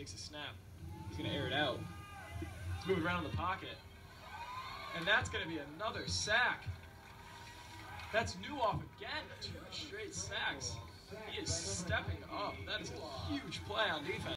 takes a snap. He's going to air it out. He's moving around in the pocket. And that's going to be another sack. That's Nieuwhof again. Two straight sacks. He is stepping up. That is a huge play on defense.